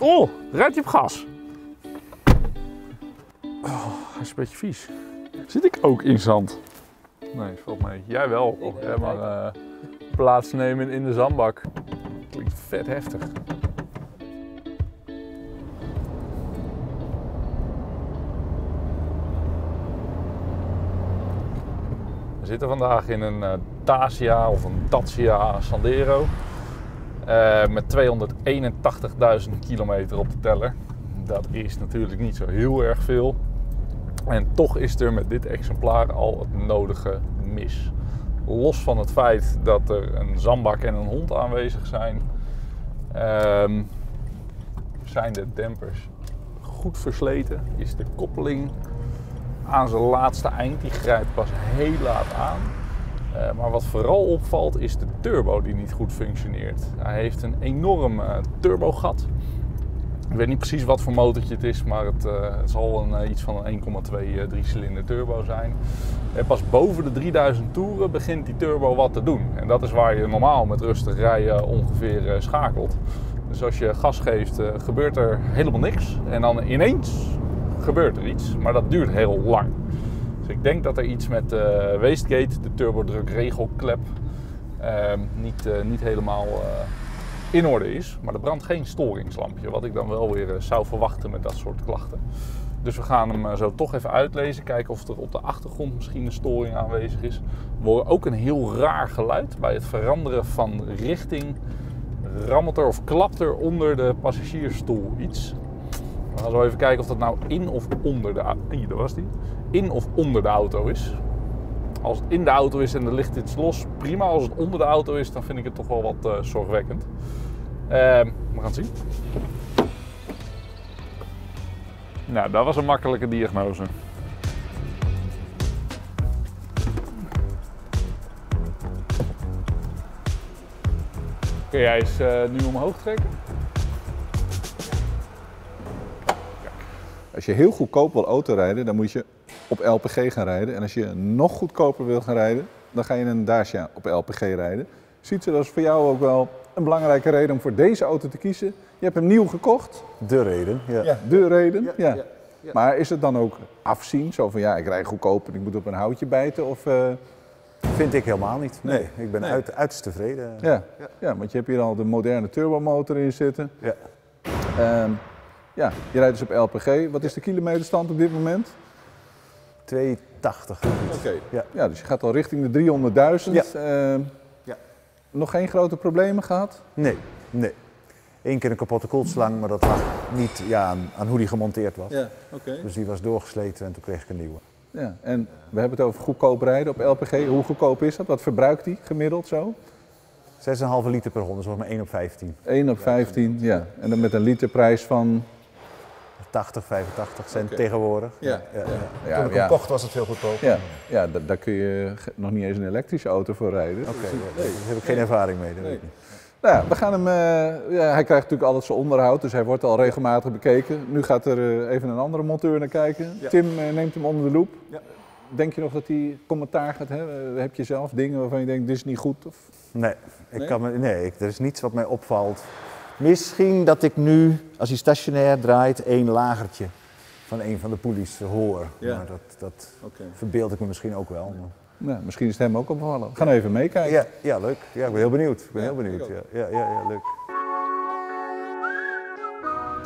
Oh, rijdt hij op gas? Oh, hij is een beetje vies. Zit ik ook in zand? Nee, valt mee. Jij wel. Jij maar uh, plaatsnemen in de zandbak. Klinkt vet heftig. We zitten vandaag in een uh, Dacia of een Dacia Sandero. Uh, met 281.000 kilometer op de teller. Dat is natuurlijk niet zo heel erg veel. En toch is er met dit exemplaar al het nodige mis. Los van het feit dat er een zandbak en een hond aanwezig zijn, uh, zijn de dempers goed versleten. Is de koppeling aan zijn laatste eind, die grijpt pas heel laat aan. Uh, maar wat vooral opvalt is de turbo die niet goed functioneert. Hij heeft een enorm uh, turbogat. Ik weet niet precies wat voor motortje het is, maar het, het zal een, iets van een 1,2 3 cilinder turbo zijn. En pas boven de 3000 toeren begint die turbo wat te doen. En dat is waar je normaal met rustig rijden ongeveer schakelt. Dus als je gas geeft, gebeurt er helemaal niks. En dan ineens gebeurt er iets, maar dat duurt heel lang. Dus ik denk dat er iets met de uh, wastegate, de turbodrukregelklep, uh, niet, uh, niet helemaal uh, in orde is. Maar er brandt geen storingslampje, wat ik dan wel weer zou verwachten met dat soort klachten. Dus we gaan hem zo toch even uitlezen, kijken of er op de achtergrond misschien een storing aanwezig is. We horen ook een heel raar geluid bij het veranderen van richting. Rammelt er of klapt er onder de passagiersstoel iets. We gaan zo even kijken of dat nou in of onder de auto... Daar was die. In of onder de auto is. Als het in de auto is en er ligt iets los, prima. Als het onder de auto is, dan vind ik het toch wel wat uh, zorgwekkend. Uh, we gaan het zien. Nou, dat was een makkelijke diagnose. Jij eens uh, nu omhoog trekken? Als je heel goedkoop wil autorijden, dan moet je op LPG gaan rijden. En als je nog goedkoper wil gaan rijden, dan ga je een Dacia op LPG rijden. Ziet u, dat is voor jou ook wel een belangrijke reden om voor deze auto te kiezen. Je hebt hem nieuw gekocht. De reden, ja. ja de reden, ja, ja. ja, Maar is het dan ook afzien? Zo van, ja, ik rij goedkoop en ik moet op een houtje bijten? Of, uh... Vind ik helemaal niet. Nee, ik ben nee. Uit, uiterst tevreden. Ja. Ja. want je hebt hier al de moderne turbomotor in zitten. Ja. Um, ja, je rijdt dus op LPG. Wat is de kilometerstand op dit moment? 280. Oké. Ja. ja, dus je gaat al richting de 300.000. Ja. Uh, ja. Nog geen grote problemen gehad? Nee, nee. Eén keer een kapotte koelslang, maar dat lag niet ja, aan, aan hoe die gemonteerd was. Ja, oké. Dus die was doorgesleten en toen kreeg ik een nieuwe. Ja, en we hebben het over goedkoop rijden op LPG. Hoe goedkoop is dat? Wat verbruikt die gemiddeld zo? 6,5 liter per honderd, dus maar 1 op 15. 1 op 15, ja. En dan met een literprijs van 80, 85 cent okay. tegenwoordig. Ja. Ja, ja. ja. Toen ik hem kocht was het veel goedkoper. Ja, ja daar, kun je nog niet eens een elektrische auto voor rijden. Oké, okay, nee, daar heb ik geen ervaring mee. Nee. Nou ja, we gaan hem, uh, ja, hij krijgt natuurlijk altijd zijn onderhoud, dus hij wordt al regelmatig bekeken. Nu gaat er uh, even een andere monteur naar kijken. Tim uh, neemt hem onder de loep. Denk je nog dat hij commentaar gaat hebben? Heb je zelf dingen waarvan je denkt, dit is niet goed? Of? Nee, ik nee? Kan me, nee ik, er is niets wat mij opvalt. Misschien dat ik nu, als hij stationair draait, één lagertje van een van de poelies hoor. Ja. Maar dat, dat okay. verbeeld ik me misschien ook wel. Ja, misschien is het hem ook opgevallen. We gaan even meekijken. Ja, ja, leuk. Ja, ik ben heel benieuwd. Ik ben heel benieuwd. Ja, ja, ja, ja, leuk.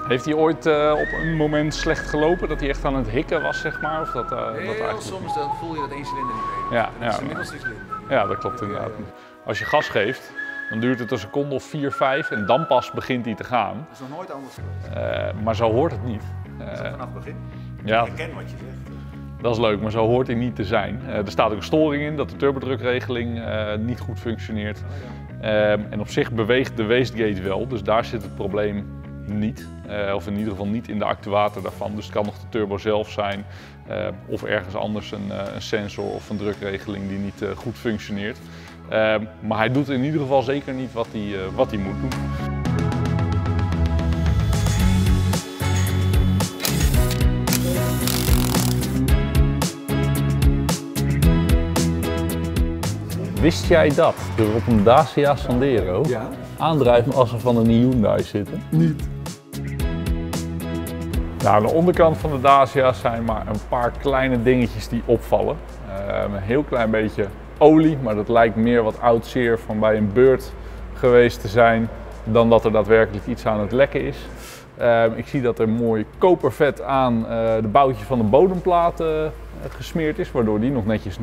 Heeft hij ooit uh, op een moment slecht gelopen, dat hij echt aan het hikken was, zeg maar? Of dat, uh, Heel dat eigenlijk... soms dan voel je dat één cilinder niet mee. Ja, ja. is inmiddels drie cilinder. Ja, dat klopt inderdaad. Als je gas geeft, dan duurt het een seconde of 4, 5 en dan pas begint hij te gaan. Dat is nog nooit anders uh, maar zo hoort het niet. Uh, vanaf het begin? Ja. Ik ken wat je zegt. Dat is leuk, maar zo hoort hij niet te zijn. Uh, er staat ook een storing in dat de turbodrukregeling niet goed functioneert. Oh, ja. en op zich beweegt de wastegate wel, dus daar zit het probleem niet. of in ieder geval niet in de actuator daarvan. Dus het kan nog de turbo zelf zijn of ergens anders een, een, sensor of een drukregeling die niet goed functioneert. Uh, maar hij doet in ieder geval zeker niet wat hij, uh, wat hij moet doen. Wist jij dat er op een Dacia Sandero ja? aandrijfmassen van een Hyundai zitten? Niet. Nou, aan de onderkant van de Dacia zijn maar een paar kleine dingetjes die opvallen. Uh, een heel klein beetje olie, maar dat lijkt meer wat oud zeer van bij een beurt geweest te zijn dan dat er daadwerkelijk iets aan het lekken is. Uh, ik zie dat er mooi kopervet aan uh, de boutjes van de bodemplaat gesmeerd is, waardoor die nog netjes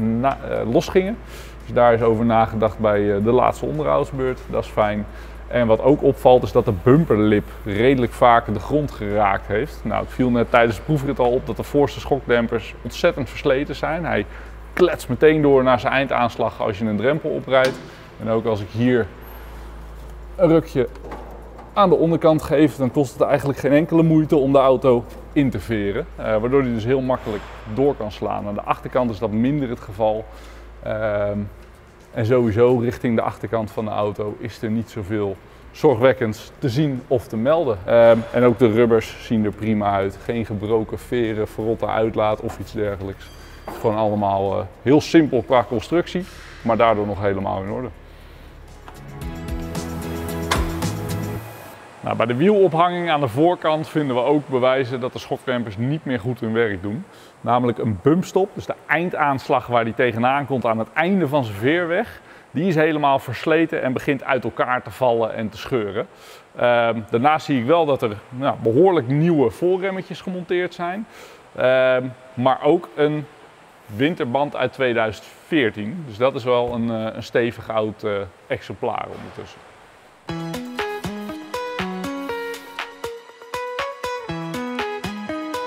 los gingen. Dus daar is over nagedacht bij de laatste onderhoudsbeurt, dat is fijn. En wat ook opvalt is dat de bumperlip redelijk vaak de grond geraakt heeft. Nou, het viel net tijdens de proefrit al op dat de voorste schokdempers ontzettend versleten zijn. Hij kletst meteen door naar zijn eindaanslag als je een drempel oprijdt. En ook als ik hier een rukje aan de onderkant geef, dan kost het eigenlijk geen enkele moeite om de auto in te veren. Uh, waardoor hij dus heel makkelijk door kan slaan. Aan de achterkant is dat minder het geval. Uh, en sowieso richting de achterkant van de auto is er niet zoveel zorgwekkends te zien of te melden. Um, en ook de rubbers zien er prima uit. Geen gebroken veren, verrotte uitlaat of iets dergelijks. Gewoon allemaal uh, heel simpel qua constructie, maar daardoor nog helemaal in orde. Nou, bij de wielophanging aan de voorkant vinden we ook bewijzen dat de schokdempers niet meer goed hun werk doen. Namelijk een bumpstop, dus de eindaanslag waar die tegenaan komt aan het einde van zijn veerweg. Die is helemaal versleten en begint uit elkaar te vallen en te scheuren. Ehm, daarnaast zie ik wel dat er nou, behoorlijk nieuwe voorremmetjes gemonteerd zijn. Ehm, maar ook een winterband uit 2014. Dus dat is wel een, uh, een stevig oud uh, exemplaar ondertussen.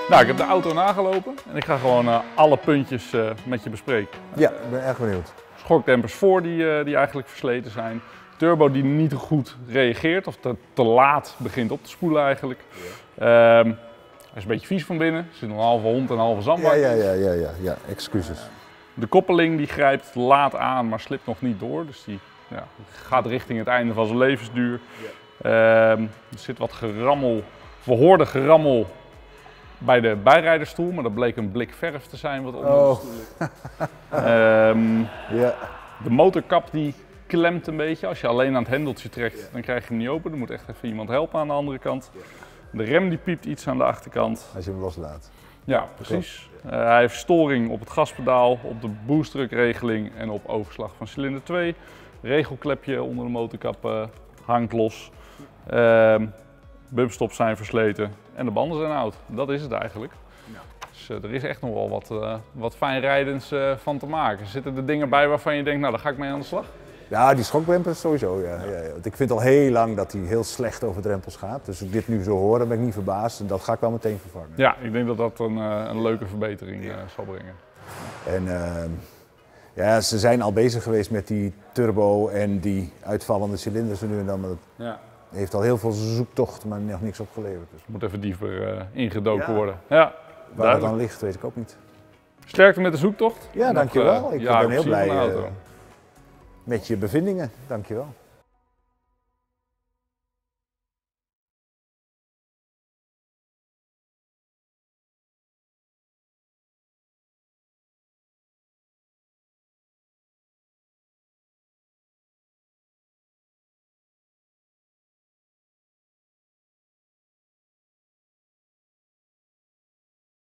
Nou, ik heb de auto nagelopen en ik ga gewoon uh, alle puntjes uh, met je bespreken. Ja, ik ben erg benieuwd. Schokdempers voor die, die eigenlijk versleten zijn. Turbo die niet goed reageert of te, te laat begint op te spoelen eigenlijk. Ja. Um, hij is een beetje vies van binnen. Er zit een halve hond en een halve zandbak. Ja, ja, ja, ja, ja, ja. excuses. De koppeling die grijpt laat aan, maar slipt nog niet door. Dus die ja, gaat richting het einde van zijn levensduur. Ja. Um, er zit wat gerammel, verhoorde gerammel bij de bijrijderstoel, maar dat bleek een blik verf te zijn wat onder oh. um, ja. De motorkap die klemt een beetje. Als je alleen aan het hendeltje trekt, dan krijg je hem niet open. Dan moet echt even iemand helpen aan de andere kant. De rem die piept iets aan de achterkant. Als je hem loslaat. Ja, precies. Uh, hij heeft storing op het gaspedaal, op de boostdrukregeling en op overslag van cilinder 2. Regelklepje onder de motorkap uh, hangt los. Uh, Bumpstops zijn versleten en de banden zijn oud. Dat is het eigenlijk. Ja. Dus uh, er is echt nog wel wat, uh, wat fijnrijdends uh, van te maken. Zitten er dingen bij waarvan je denkt, nou daar ga ik mee aan de slag? Ja, die schokdempers sowieso. Ja. Ja. Ja, Want ik vind al heel lang dat hij heel slecht over drempels gaat. Dus als ik dit nu zo hoor, dan ben ik niet verbaasd. En dat ga ik wel meteen vervangen. Ja, ik denk dat dat een, een leuke verbetering zal brengen. En ehm, ja, ze zijn al bezig geweest met die turbo en die uitvallende cilinders er nu en dan. Maar ja heeft al heel veel zoektocht, maar nog niks opgeleverd. Dus. Moet even dieper uh, ingedoken ja. worden. Ja, Waar het dan ligt, weet ik ook niet. Sterkte met de zoektocht. Ja, dankjewel. Ik ben heel blij uh, met je bevindingen. Dankjewel.